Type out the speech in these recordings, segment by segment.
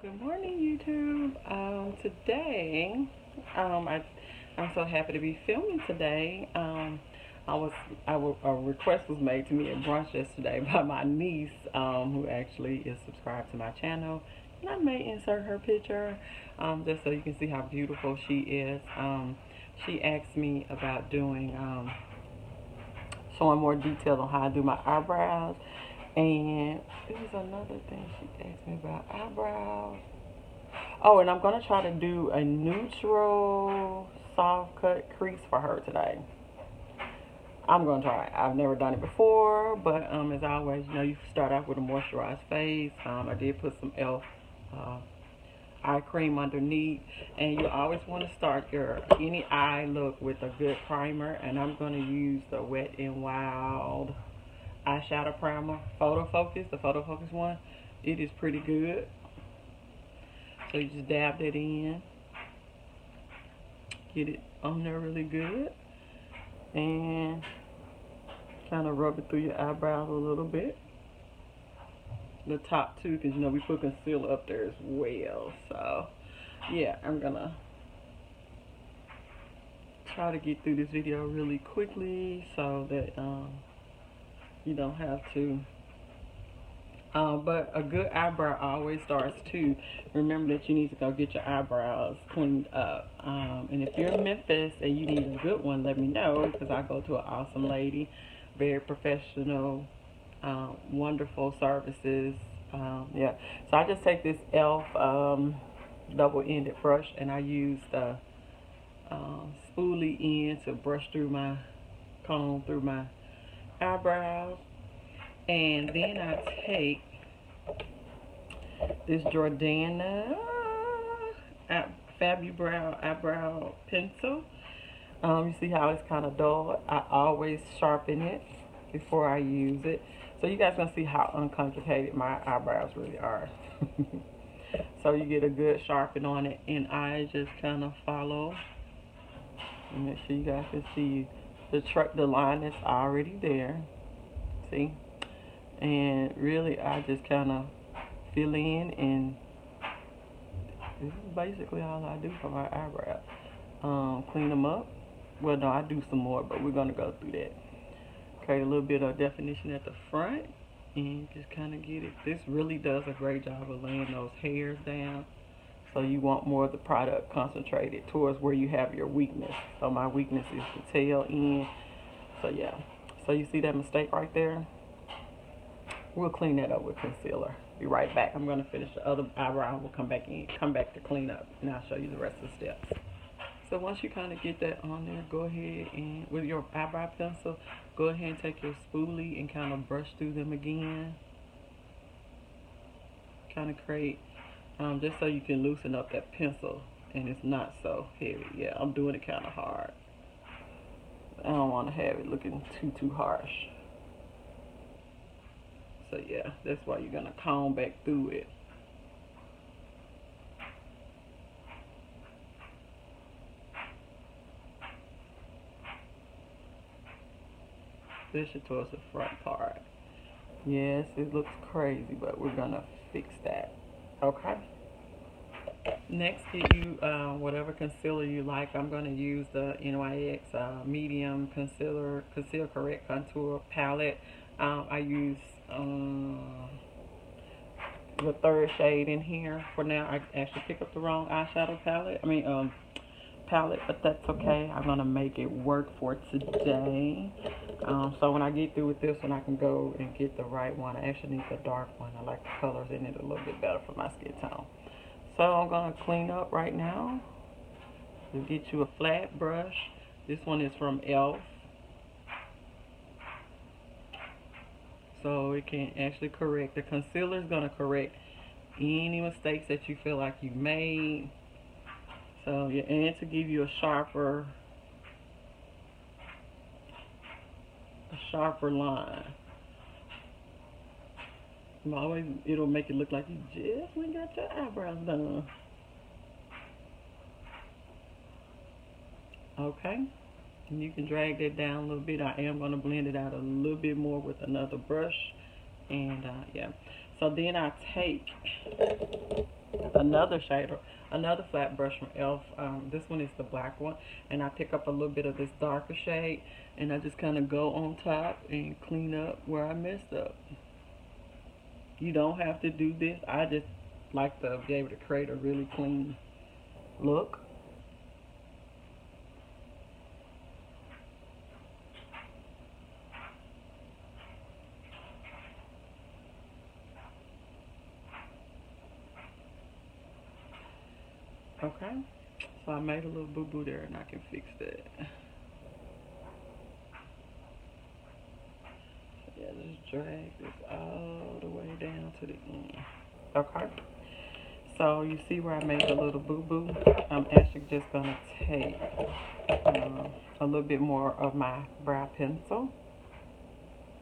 Good morning YouTube. Um, today, um, I, I'm so happy to be filming today. Um, I was, I a request was made to me at brunch yesterday by my niece, um, who actually is subscribed to my channel. And I may insert her picture, um, just so you can see how beautiful she is. Um, she asked me about doing, um, showing more detail on how I do my eyebrows. And it was another thing she asked me about eyebrows. Oh, and I'm going to try to do a neutral soft cut crease for her today. I'm going to try. I've never done it before, but um, as always, you know, you start off with a moisturized face. Um, I did put some e.l.f. Uh, eye cream underneath. And you always want to start your any eye look with a good primer. And I'm going to use the Wet n Wild eyeshadow primer, Photo Focus, the Photo Focus one. It is pretty good. So you just dab that in. Get it on there really good. And kind of rub it through your eyebrows a little bit. The top too, because you know we put concealer up there as well. So yeah, I'm gonna try to get through this video really quickly so that um, you don't have to. Um, but a good eyebrow always starts too. Remember that you need to go get your eyebrows cleaned up. Um, and if you're in Memphis and you need a good one, let me know because I go to an awesome lady, very professional, um, wonderful services. Um, yeah, so I just take this e.l.f. Um, double-ended brush and I use the um, spoolie end to brush through my comb through my eyebrows. And then I take this Jordana uh, Fabubrow eyebrow pencil. Um, you see how it's kind of dull? I always sharpen it before I use it. So you guys gonna see how uncomplicated my eyebrows really are. so you get a good sharpen on it and I just kind of follow. Make sure you guys can see the truck the line that's already there see? And really I just kind of fill in and this is basically all I do for my eyebrows. Um, clean them up. Well no I do some more but we're gonna go through that. Okay a little bit of definition at the front and just kind of get it. This really does a great job of laying those hairs down so you want more of the product concentrated towards where you have your weakness. So my weakness is the tail end. So yeah. So you see that mistake right there? We'll clean that up with concealer. Be right back. I'm going to finish the other eyebrow. We'll come back in, come back to clean up, and I'll show you the rest of the steps. So once you kind of get that on there, go ahead and with your eyebrow pencil, go ahead and take your spoolie and kind of brush through them again. Kind of create um, just so you can loosen up that pencil and it's not so heavy. Yeah, I'm doing it kind of hard. I don't want to have it looking too, too harsh. So yeah, that's why you're going to comb back through it. Especially towards the front part. Yes, it looks crazy, but we're going to fix that. Okay. Next, get you uh, whatever concealer you like. I'm going to use the NYX uh, Medium Concealer Conceal Correct Contour Palette. Um, I use um, the third shade in here for now. I actually picked up the wrong eyeshadow palette. I mean, um, palette, but that's okay. I'm going to make it work for today. Um, so when I get through with this one, I can go and get the right one. I actually need the dark one. I like the colors in it a little bit better for my skin tone. So I'm going to clean up right now. We'll get you a flat brush. This one is from e.l.f. So it can actually correct. The concealer is going to correct any mistakes that you feel like you made. So, yeah, and to give you a sharper, a sharper line. Always, it'll make it look like you just went got your eyebrows done. Okay, and you can drag that down a little bit. I am going to blend it out a little bit more with another brush. And, uh, yeah. So then I take another shader, another flat brush from e.l.f. Um, this one is the black one. And I pick up a little bit of this darker shade. And I just kind of go on top and clean up where I messed up. You don't have to do this. I just like to be able to create a really clean look. Okay, so I made a little boo-boo there and I can fix that. Yeah, just drag this all the way down to the end. Okay, so you see where I made the little boo-boo? I'm actually just gonna take uh, a little bit more of my brow pencil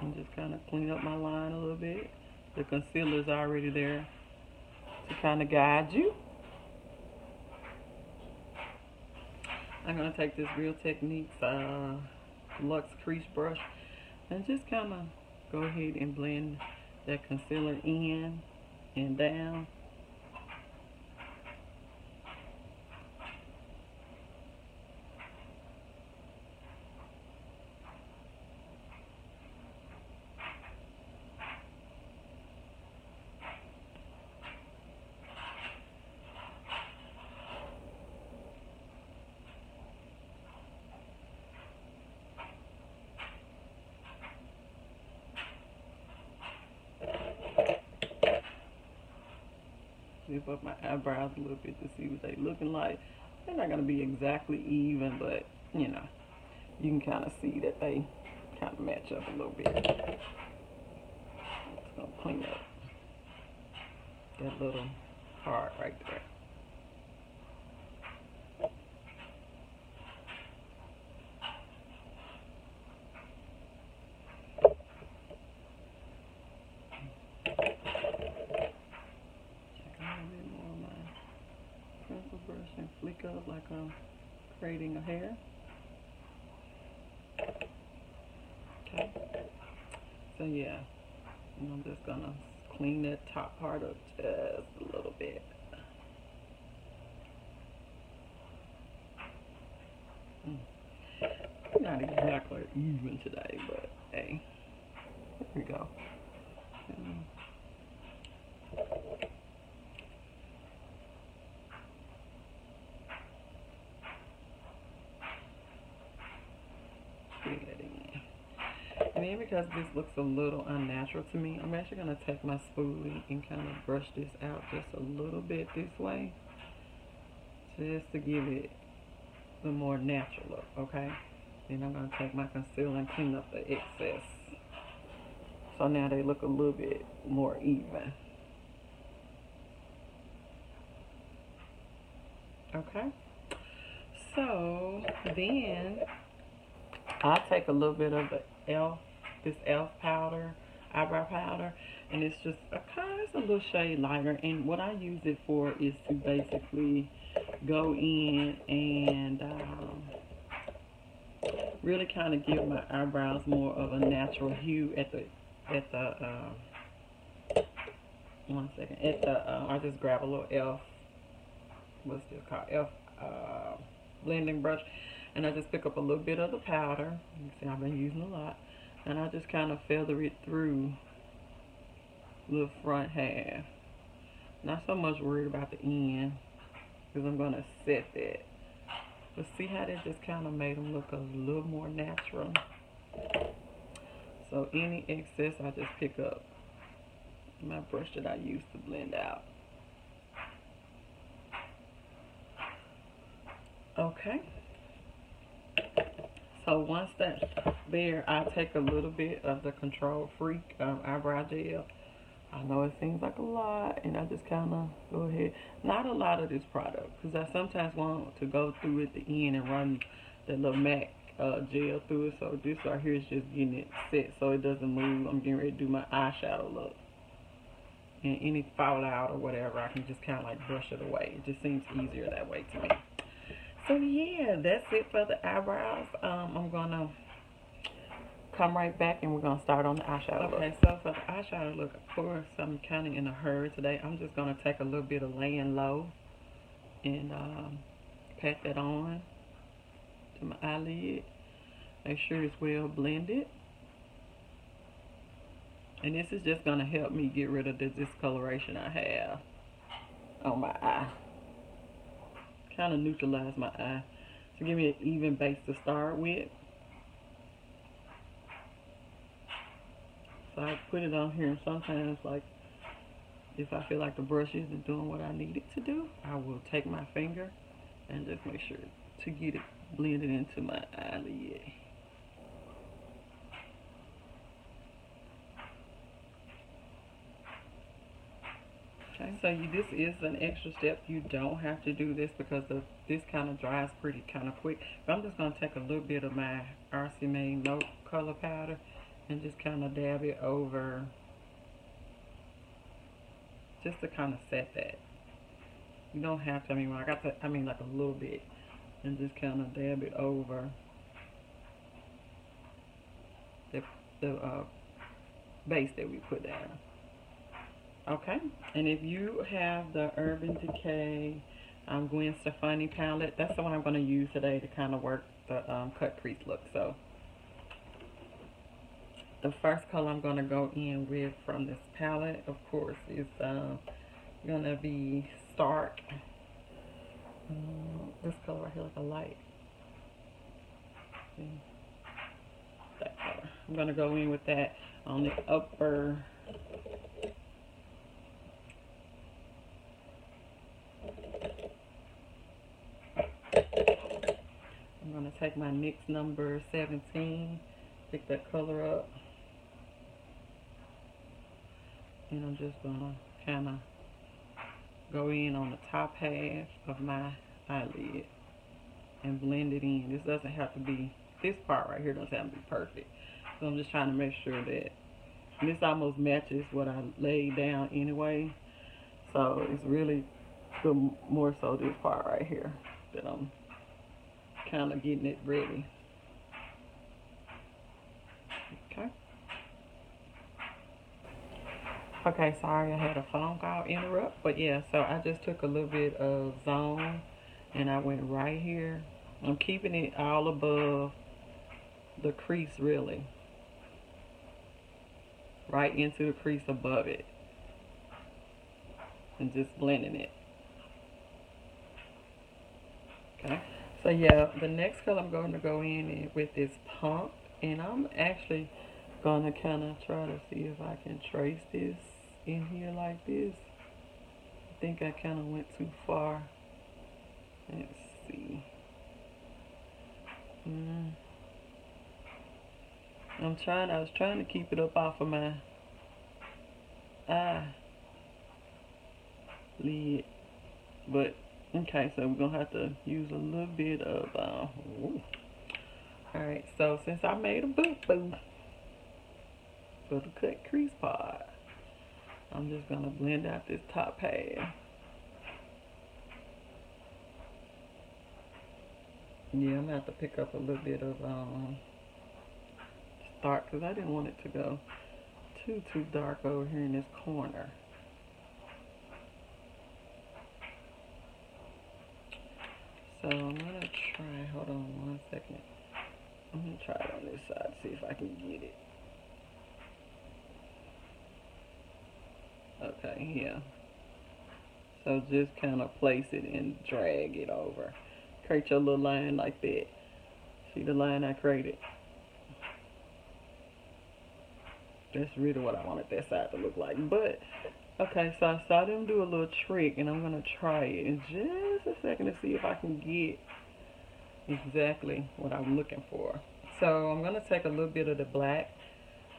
and just kind of clean up my line a little bit. The concealer is already there to kind of guide you. I'm going to take this Real Techniques uh, Luxe Crease Brush and just kind of go ahead and blend that concealer in and down. lift up my eyebrows a little bit to see what they looking like. They're not going to be exactly even, but, you know, you can kind of see that they kind of match up a little bit. It's going to clean up that little part right there. up like I'm braiding a hair. Okay. So yeah, and I'm just gonna clean that top part up just a little bit. Mm. Not exactly even today, but hey, there we go. Mm. then because this looks a little unnatural to me, I'm actually going to take my spoolie and kind of brush this out just a little bit this way. Just to give it the more natural look, okay? Then I'm going to take my concealer and clean up the excess. So now they look a little bit more even. Okay? So, then I take a little bit of the e.l.f this e.l.f. powder, eyebrow powder, and it's just a kind of a little shade lighter. And what I use it for is to basically go in and um, really kind of give my eyebrows more of a natural hue at the at the uh, one second at the uh, I just grab a little e.l.f. what's this called e.l.f. Uh, blending brush and I just pick up a little bit of the powder. You see I've been using a lot and I just kind of feather it through the front half. Not so much worried about the end because I'm going to set that. But see how that just kind of made them look a little more natural. So any excess I just pick up my brush that I use to blend out. Okay. So once that's there, I take a little bit of the Control Freak um, eyebrow gel. I know it seems like a lot, and I just kind of go ahead. Not a lot of this product, because I sometimes want to go through at the end and run the little MAC uh, gel through it. So this right here is just getting it set so it doesn't move. I'm getting ready to do my eyeshadow look. And any fallout or whatever, I can just kind of like brush it away. It just seems easier that way to me. So yeah, that's it for the eyebrows. Um, I'm gonna come right back and we're to start on the eyeshadow Okay, look. so for the eyeshadow look, of course, I'm kind of in a hurry today. I'm just to take a little bit of laying low and um, pat that on to my eyelid. Make sure it's well blended. And this is just to help me get rid of the discoloration I have on my eye. Kind of neutralize my eye. To give me an even base to start with. So I put it on here and sometimes like if I feel like the brush isn't doing what I need it to do, I will take my finger and just make sure to get it blended into my eyelid. So this is an extra step. You don't have to do this because the, this kind of dries pretty kind of quick. But I'm just going to take a little bit of my RCMA No Color Powder and just kind of dab it over just to kind of set that. You don't have to, I mean, when I got to, I mean like a little bit and just kind of dab it over the, the uh, base that we put down. Okay, and if you have the Urban Decay um, Gwen Stefani palette, that's the one I'm going to use today to kind of work the um, cut crease look. So the first color I'm going to go in with from this palette, of course, is uh, going to be Stark. Um, this color right here, like a light. That color. I'm going to go in with that on the upper I'm going to take my NYX number 17, pick that color up, and I'm just going to kind of go in on the top half of my eyelid and blend it in. This doesn't have to be, this part right here doesn't have to be perfect. So I'm just trying to make sure that this almost matches what I laid down anyway. So it's really the more so this part right here that I'm kind of getting it ready. Okay. Okay, sorry I had a phone call interrupt, but yeah, so I just took a little bit of zone and I went right here. I'm keeping it all above the crease really. Right into the crease above it. And just blending it. Okay. So yeah, the next color I'm going to go in with is Pump. And I'm actually going to kind of try to see if I can trace this in here like this. I think I kind of went too far. Let's see. Mm. I'm trying, I was trying to keep it up off of my eye lid. But, okay, so we're to have to use a little bit of, uh, Alright, so since I made a boo-boo for the cut crease part, I'm just to blend out this top half. Yeah, I'm to have to pick up a little bit of, um, dark because I didn't want it to go too, too dark over here in this corner. So I'm to try, hold on one second. I'm to try it on this side, see if I can get it. Okay, yeah. So just kind of place it and drag it over. Create your little line like that. See the line I created? That's really what I wanted that side to look like. But, okay, so I saw them do a little trick, and I'm going to try it in a second to see if I can get exactly what I'm looking for. So I'm going to take a little bit of the black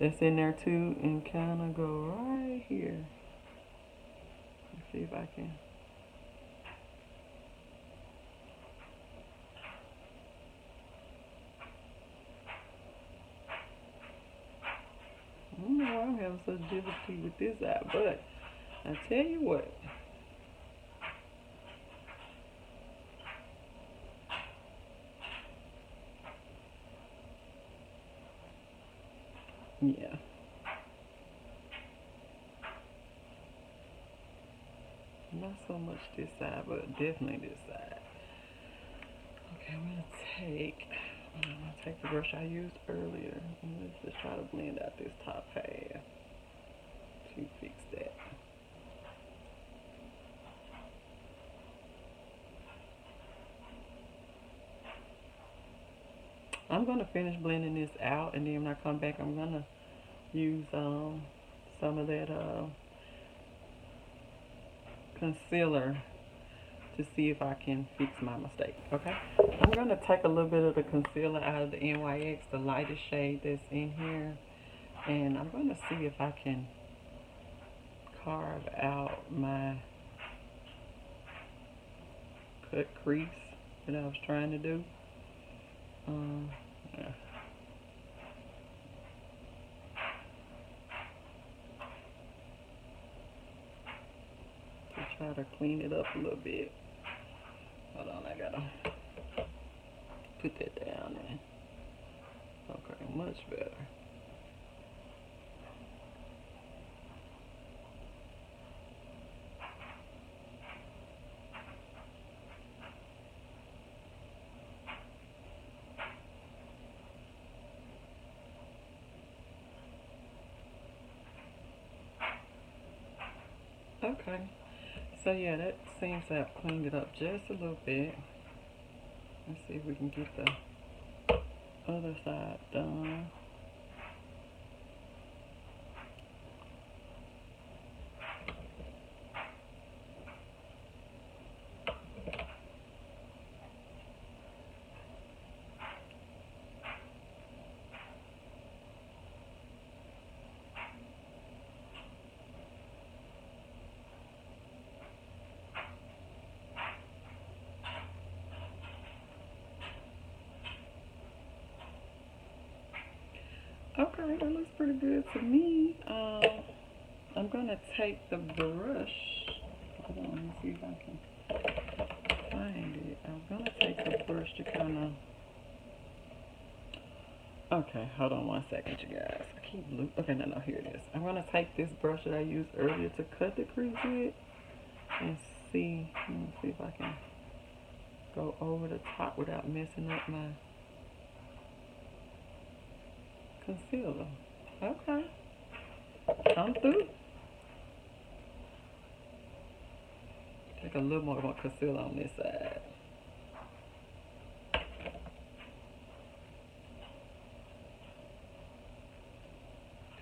that's in there too and kind of go right here. Let's see if I can. I don't know why I'm having such difficulty with this app, but I tell you what. Yeah. Not so much this side, but definitely this side. Okay, I'm gonna take I'm gonna take the brush I used earlier and let's just try to blend out this top half to fix that. I'm gonna finish blending this out and then when I come back I'm gonna use um, some of that uh, concealer to see if I can fix my mistake, okay? I'm going to take a little bit of the concealer out of the NYX, the lightest shade that's in here, and I'm going to see if I can carve out my cut crease that I was trying to do. Um, yeah. Try to clean it up a little bit. Hold on, I gotta put that down. Okay, much better. Okay. So yeah, that seems to have cleaned it up just a little bit. Let's see if we can get the other side done. Okay, that looks pretty good to me. Um, I'm gonna take the brush. Hold on, let me see if I can find it. I'm gonna take the brush to kind of. Okay, hold on one second, you guys. I keep. Okay, no, no, here it is. I'm gonna take this brush that I used earlier to cut the crease with, and see. Let me see if I can go over the top without messing up my concealer. Okay. I'm through. Take a little more concealer on this side.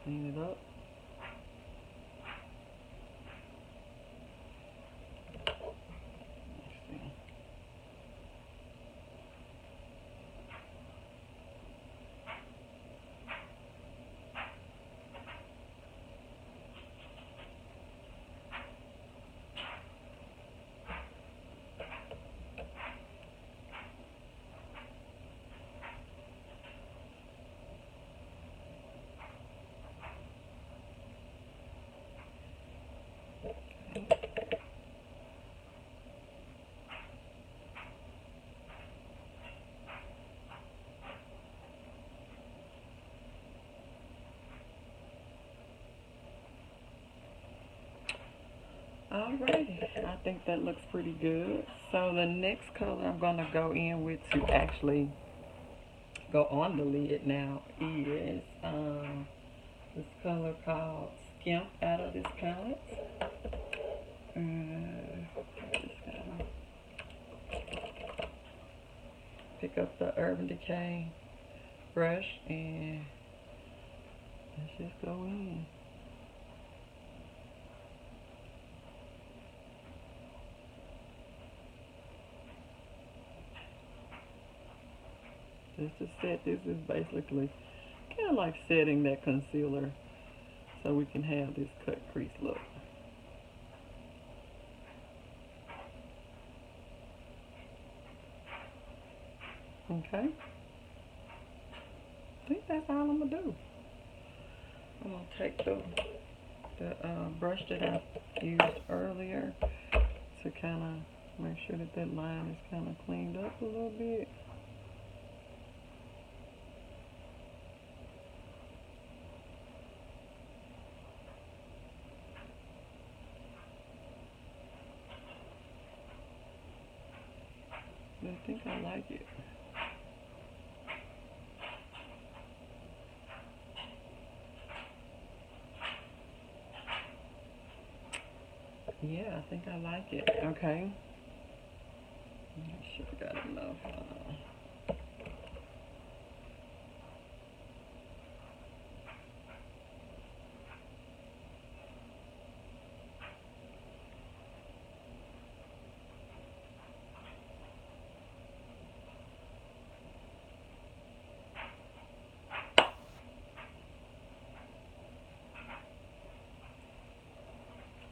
Clean it up. Alrighty, I think that looks pretty good. So the next color I'm going to go in with to actually go on the lid now is um, this color called Skimp out of this palette. Uh, pick up the Urban Decay brush and let's just go in. Just to set, this is basically kind of like setting that concealer so we can have this cut crease look. Okay. I think that's all I'm going to do. I'm going to take the, the uh, brush that I used earlier to kind of make sure that that line is kind of cleaned up a little bit. I think I like it. Yeah, I think I like it. Okay. Make sure I got enough. Uh,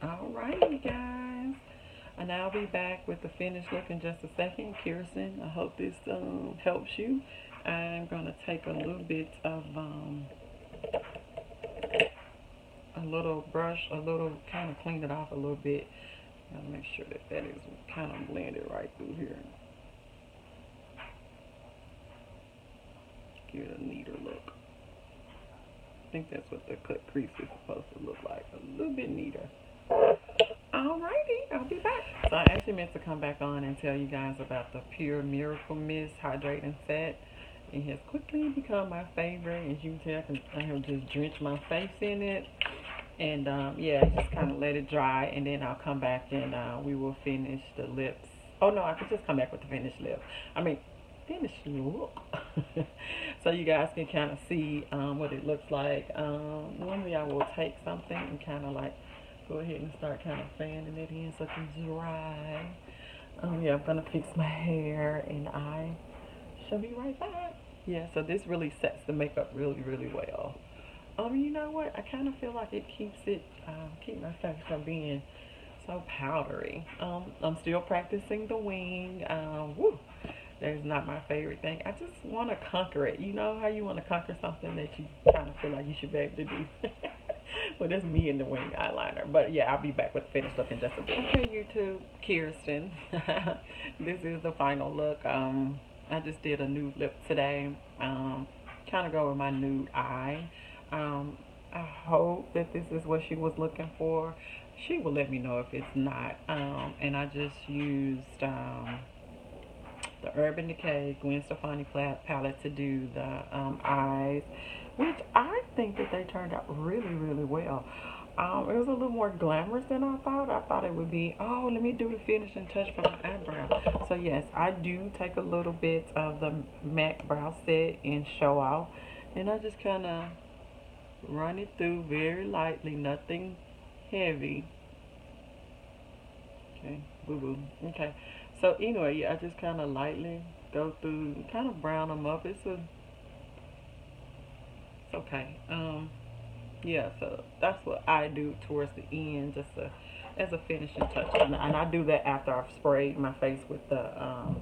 Alrighty, guys. And I'll be back with the finished look in just a second. Kirsten, I hope this um, helps you. I'm going to take a little bit of um, a little brush, a little, kind of clean it off a little bit. Gotta make sure that that is kind of blended right through here. Give it a neater look. I think that's what the cut crease is supposed to look like. A little bit neater. Alrighty, I'll be back. So I actually meant to come back on and tell you guys about the Pure Miracle Mist Hydrating Set. It has quickly become my favorite. As you can tell, I, have just drenched my face in it. And um, yeah, just kind of let it dry. And then I'll come back and uh, we will finish the lips. Oh no, I could just come back with the finished lip. I mean, finished look. so you guys can kind of see um, what it looks like. Um, normally I will take something and kind of like go ahead and start kind of fanning it in so it can dry. Um, yeah, I'm going to fix my hair and I shall be right back. Yeah, so this really sets the makeup really, really well. Um, you know what? I kind of feel like it keeps it, uh, keep my face from being so powdery. Um, I'm still practicing the wing. Um, woo, that is not my favorite thing. I just want to conquer it. You know how you want to conquer something that you kind of feel like you should be able to do. well, that's me in the wing eyeliner. But yeah, I'll be back with finished look in just a bit. Okay, YouTube, Kirsten. this is the final look. Um, I just did a nude lip today. Um, kind of go with my nude eye. Um, I hope that this is what she was looking for. She will let me know if it's not. Um, and I just used um, the Urban Decay Gwen Stefani palette to do the um, eyes which I think that they turned out really, really well. Um, it was a little more glamorous than I thought. I thought it would be, oh, let me do the finishing touch for my eyebrow. So yes, I do take a little bit of the MAC brow set and show off. And I just kind of run it through very lightly, nothing heavy. Okay, boo-boo. Okay, so anyway, yeah, I just kind of lightly go through, kind of brown them up. It's a okay um yeah so that's what I do towards the end just to, as a finishing touch and, and, I do that after I've sprayed my face with the um,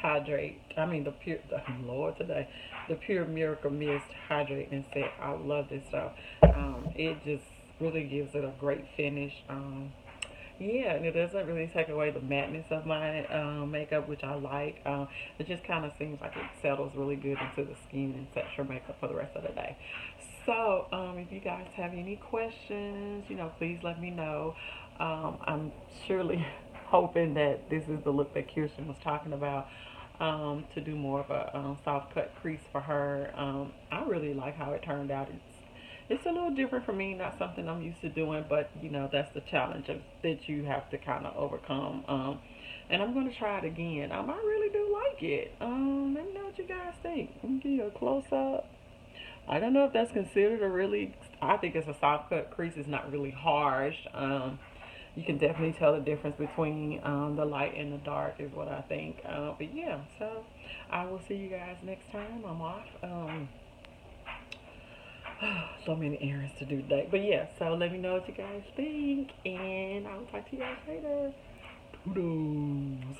hydrate I mean the pure the Lord today the pure miracle mist hydrate and set I love this stuff. Um, it just really gives it a great finish. Um, yeah, and it doesn't really take away the madness of my um, makeup, which I like. Um, it just kind of seems like it settles really good into the skin and sets your makeup for the rest of the day. So, um, if you guys have any questions, you know, please let me know. Um, I'm surely hoping that this is the look that Kirsten was talking about. Um, to do more of a um, soft cut crease for her. Um, I really like how it turned out. It's it's a little different for me, not something I'm used to doing, but you know, that's the challenge of, that you have to kind of overcome. Um, and I'm going to try it again. Um, I really do like it. Um, let me know what you guys think. Let me give you a close up. I don't know if that's considered a really, I think it's a soft cut crease. It's not really harsh. Um, you can definitely tell the difference between um, the light and the dark is what I think. Uh, but yeah, so I will see you guys next time. I'm off. Um, so many errands to do today. But yeah, so let me know what you guys think. And I'll talk to you guys later. Toodles.